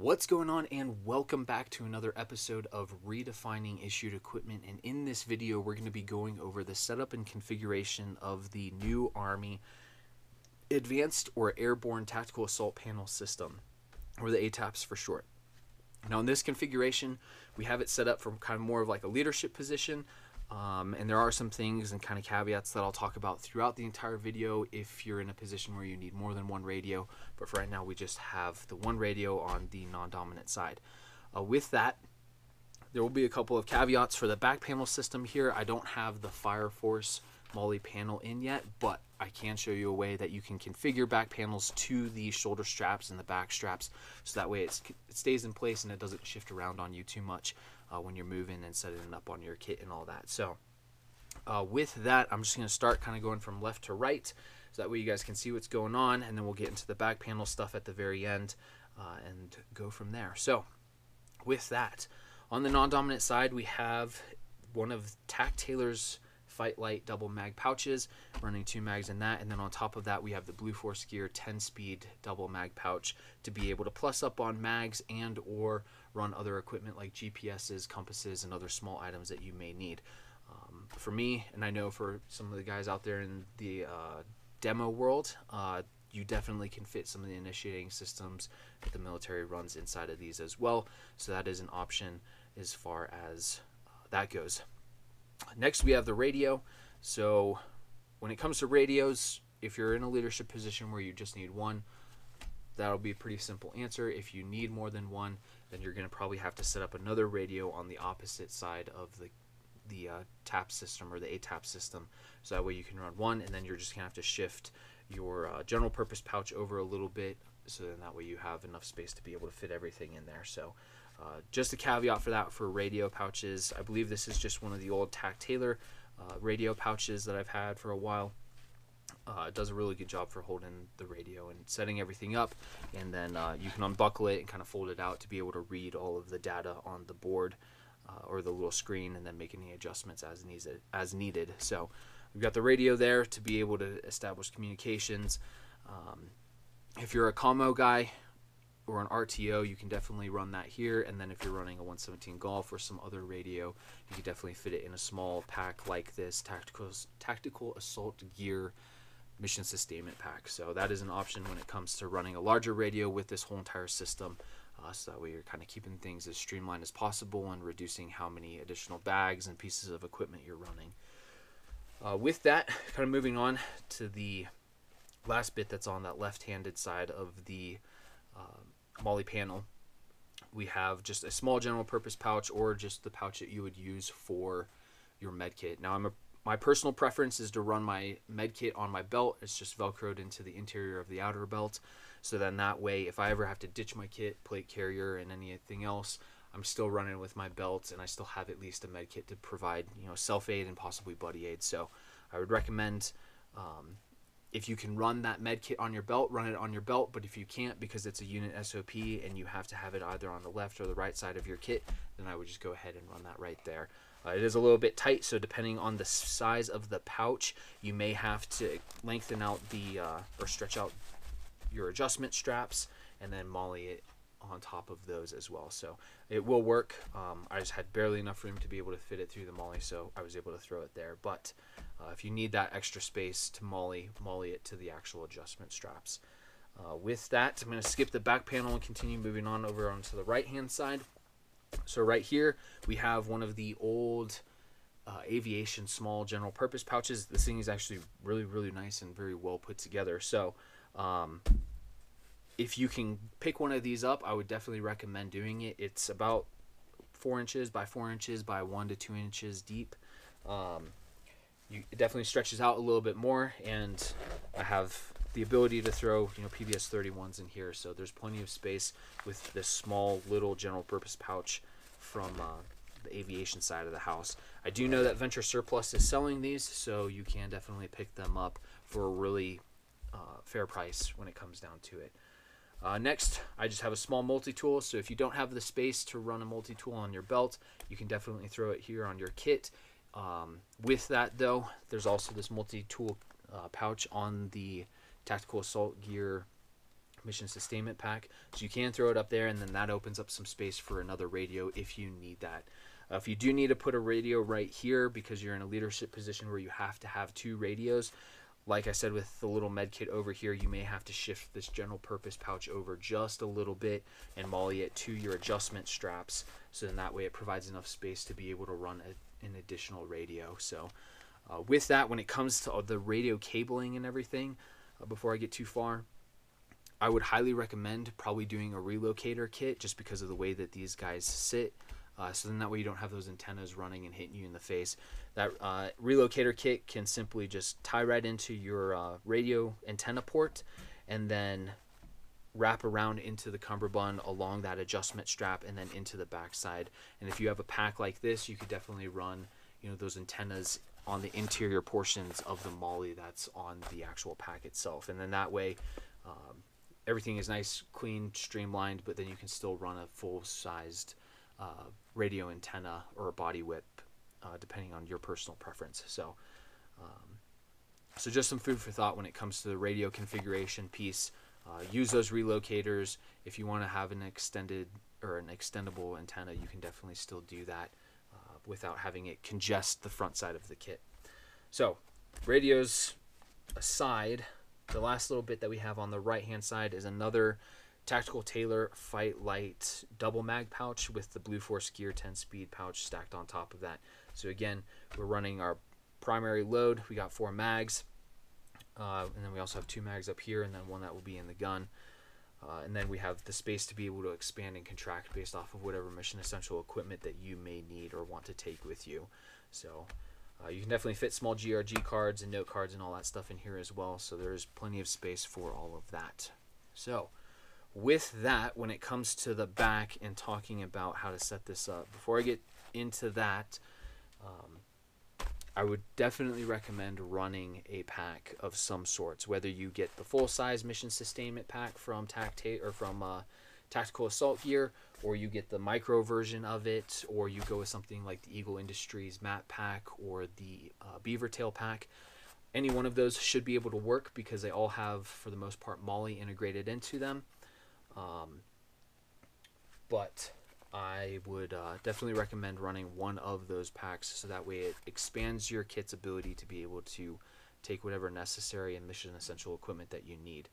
What's going on, and welcome back to another episode of Redefining Issued Equipment. And in this video, we're going to be going over the setup and configuration of the new Army Advanced or Airborne Tactical Assault Panel System, or the ATAPS for short. Now, in this configuration, we have it set up from kind of more of like a leadership position. Um, and there are some things and kind of caveats that I'll talk about throughout the entire video if you're in a position where you need more than one radio. But for right now, we just have the one radio on the non-dominant side. Uh, with that, there will be a couple of caveats for the back panel system here. I don't have the Fire Force MOLLE panel in yet, but I can show you a way that you can configure back panels to the shoulder straps and the back straps so that way it stays in place and it doesn't shift around on you too much uh, when you're moving and setting it up on your kit and all that. So uh, with that, I'm just going to start kind of going from left to right so that way you guys can see what's going on and then we'll get into the back panel stuff at the very end uh, and go from there. So with that, on the non-dominant side, we have one of Tac Tailor's Fight Light double mag pouches, running two mags in that. And then on top of that, we have the Blue Force Gear 10 speed double mag pouch to be able to plus up on mags and or run other equipment like GPSs, compasses, and other small items that you may need. Um, for me, and I know for some of the guys out there in the uh, demo world, uh, you definitely can fit some of the initiating systems that the military runs inside of these as well. So that is an option as far as uh, that goes. Next, we have the radio. So when it comes to radios, if you're in a leadership position where you just need one, that'll be a pretty simple answer. If you need more than one, then you're going to probably have to set up another radio on the opposite side of the the uh, tap system or the ATAP system. So that way you can run one, and then you're just going to have to shift your uh, general purpose pouch over a little bit, so then that way you have enough space to be able to fit everything in there. So uh, just a caveat for that for radio pouches. I believe this is just one of the old Tac Tailor uh, radio pouches that I've had for a while. Uh, it does a really good job for holding the radio and setting everything up, and then uh, you can unbuckle it and kind of fold it out to be able to read all of the data on the board uh, or the little screen, and then make any adjustments as needed. As needed. So we've got the radio there to be able to establish communications. Um, if you're a commo guy, or an RTO, you can definitely run that here. And then if you're running a 117 Golf or some other radio, you can definitely fit it in a small pack like this tactical tactical assault gear mission sustainment pack. So that is an option when it comes to running a larger radio with this whole entire system. Uh, so that way you're kind of keeping things as streamlined as possible and reducing how many additional bags and pieces of equipment you're running. Uh, with that, kind of moving on to the last bit that's on that left-handed side of the uh, MOLLE panel, we have just a small general purpose pouch or just the pouch that you would use for your med kit. Now I'm a my personal preference is to run my med kit on my belt. It's just velcroed into the interior of the outer belt. So then that way, if I ever have to ditch my kit, plate carrier, and anything else, I'm still running with my belt and I still have at least a med kit to provide, you know, self aid and possibly buddy aid. So I would recommend um, if you can run that med kit on your belt, run it on your belt. But if you can't because it's a unit SOP and you have to have it either on the left or the right side of your kit, then I would just go ahead and run that right there. Uh, it is a little bit tight, so depending on the size of the pouch, you may have to lengthen out the uh, or stretch out your adjustment straps and then MOLLE it on top of those as well. So it will work. Um, I just had barely enough room to be able to fit it through the MOLLE, so I was able to throw it there. But uh, if you need that extra space to MOLLE, MOLLE it to the actual adjustment straps. Uh, with that, I'm going to skip the back panel and continue moving on over onto the right hand side. So right here, we have one of the old uh, aviation small general purpose pouches. This thing is actually really, really nice and very well put together. So um, if you can pick one of these up, I would definitely recommend doing it. It's about four inches by four inches by one to two inches deep. Um, you, it definitely stretches out a little bit more, and I have the ability to throw you know PVS 31s in here, so there's plenty of space with this small little general purpose pouch from uh, the aviation side of the house. I do know that Venture Surplus is selling these, so you can definitely pick them up for a really uh, fair price when it comes down to it. Uh, next, I just have a small multi-tool, so if you don't have the space to run a multi-tool on your belt, you can definitely throw it here on your kit. Um, with that, though, there's also this multi-tool uh, pouch on the Tactical Assault Gear mission sustainment pack. So you can throw it up there, and then that opens up some space for another radio if you need that. Uh, if you do need to put a radio right here because you're in a leadership position where you have to have two radios, like I said with the little med kit over here, you may have to shift this general purpose pouch over just a little bit and MOLLE it to your adjustment straps. So then that way it provides enough space to be able to run a, an additional radio. So uh, with that, when it comes to the radio cabling and everything, before I get too far, I would highly recommend probably doing a relocator kit just because of the way that these guys sit. Uh, so then that way you don't have those antennas running and hitting you in the face. That uh, relocator kit can simply just tie right into your uh, radio antenna port and then wrap around into the cummerbund along that adjustment strap and then into the backside. And if you have a pack like this, you could definitely run you know those antennas on the interior portions of the MOLLE that's on the actual pack itself. And then that way um, everything is nice, clean, streamlined, but then you can still run a full-sized uh, radio antenna or a body whip, uh, depending on your personal preference. So, um, so just some food for thought when it comes to the radio configuration piece. Uh, use those relocators if you want to have an extended or an extendable antenna. You can definitely still do that without having it congest the front side of the kit. So, radios aside, the last little bit that we have on the right hand side is another Tactical Tailor Fight Light double mag pouch with the Blue Force Gear 10 speed pouch stacked on top of that. So again, we're running our primary load. We got four mags, uh, and then we also have two mags up here, and then one that will be in the gun. Uh, and then we have the space to be able to expand and contract based off of whatever mission essential equipment that you may need or want to take with you. So uh, you can definitely fit small GRG cards and note cards and all that stuff in here as well. So there's plenty of space for all of that. So with that, when it comes to the back and talking about how to set this up, before I get into that, um, I would definitely recommend running a pack of some sorts. Whether you get the full size mission sustainment pack from Tactate or from uh, Tactical Assault Gear, or you get the micro version of it, or you go with something like the Eagle Industries Map Pack or the uh, Beaver Tail Pack. Any one of those should be able to work because they all have, for the most part, MOLLE integrated into them. Um, but I would uh, definitely recommend running one of those packs so that way it expands your kit's ability to be able to take whatever necessary and mission essential equipment that you need.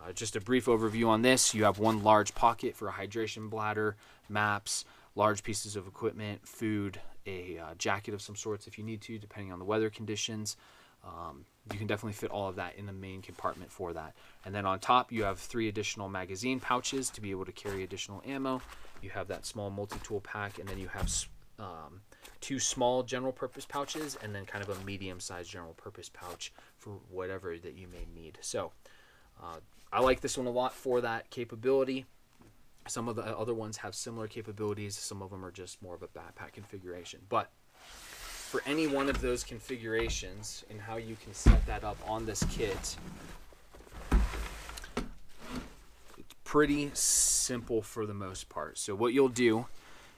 Uh, just a brief overview on this you have one large pocket for a hydration bladder, maps, large pieces of equipment, food, a uh, jacket of some sorts if you need to, depending on the weather conditions. Um, you can definitely fit all of that in the main compartment for that. And then on top, you have three additional magazine pouches to be able to carry additional ammo. You have that small multi-tool pack, and then you have um, two small general purpose pouches, and then kind of a medium-sized general purpose pouch for whatever that you may need. So uh, I like this one a lot for that capability. Some of the other ones have similar capabilities. Some of them are just more of a backpack configuration. But for any one of those configurations and how you can set that up on this kit, it's pretty simple for the most part. So what you'll do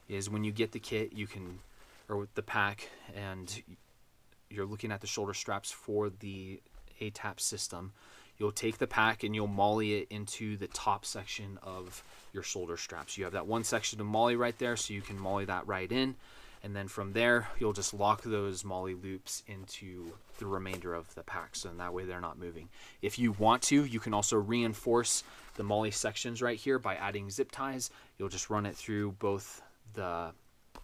is when you get the kit, you can, or with the pack, and you're looking at the shoulder straps for the ATAP system, you'll take the pack and you'll MOLLE it into the top section of your shoulder straps. You have that one section to MOLLE right there, so you can MOLLE that right in and then from there you'll just lock those MOLLE loops into the remainder of the pack so that way they're not moving. If you want to you can also reinforce the MOLLE sections right here by adding zip ties. You'll just run it through both the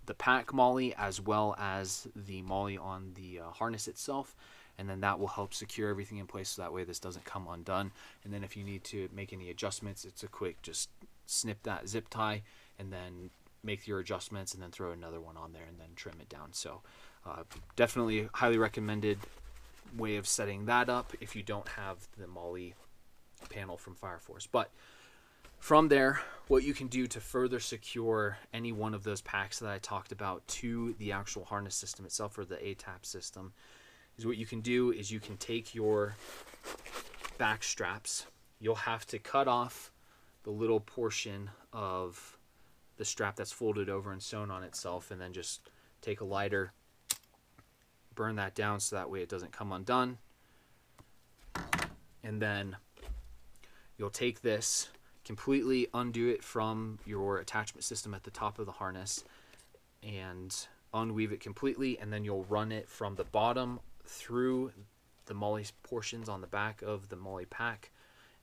the pack MOLLE as well as the MOLLE on the uh, harness itself and then that will help secure everything in place so that way this doesn't come undone. And then if you need to make any adjustments it's a quick just snip that zip tie and then make your adjustments and then throw another one on there and then trim it down. So uh, definitely highly recommended way of setting that up if you don't have the MOLLE panel from Fire Force. But from there, what you can do to further secure any one of those packs that I talked about to the actual harness system itself or the ATAP system is what you can do is you can take your back straps. You'll have to cut off the little portion of the strap that's folded over and sewn on itself and then just take a lighter burn that down so that way it doesn't come undone. And then you'll take this, completely undo it from your attachment system at the top of the harness, and unweave it completely, and then you'll run it from the bottom through the MOLLE portions on the back of the MOLLE pack,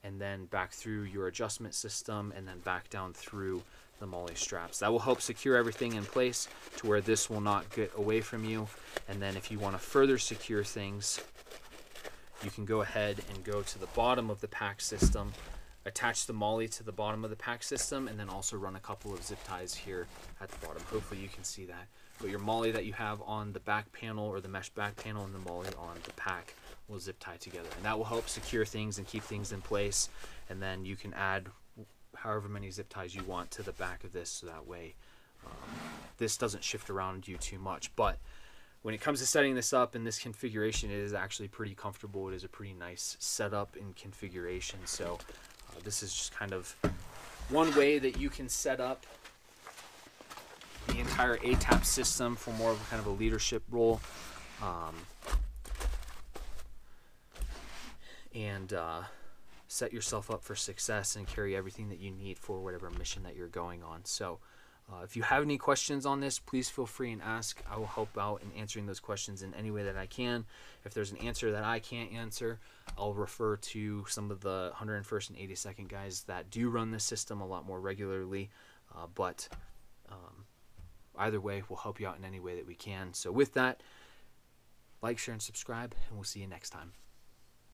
and then back through your adjustment system, and then back down through the MOLLE straps. That will help secure everything in place to where this will not get away from you. And then if you want to further secure things, you can go ahead and go to the bottom of the pack system, attach the MOLLE to the bottom of the pack system, and then also run a couple of zip ties here at the bottom. Hopefully you can see that. But your MOLLE that you have on the back panel or the mesh back panel and the MOLLE on the pack will zip tie together. And that will help secure things and keep things in place. And then you can add however many zip ties you want to the back of this so that way um, this doesn't shift around you too much. But when it comes to setting this up in this configuration, it is actually pretty comfortable. It is a pretty nice setup and configuration. So uh, this is just kind of one way that you can set up the entire ATAP system for more of a kind of a leadership role. Um, and uh, set yourself up for success and carry everything that you need for whatever mission that you're going on. So, uh, if you have any questions on this, please feel free and ask. I will help out in answering those questions in any way that I can. If there's an answer that I can't answer, I'll refer to some of the 101st and 82nd guys that do run this system a lot more regularly. Uh, but um, either way, we'll help you out in any way that we can. So, with that, like, share, and subscribe, and we'll see you next time.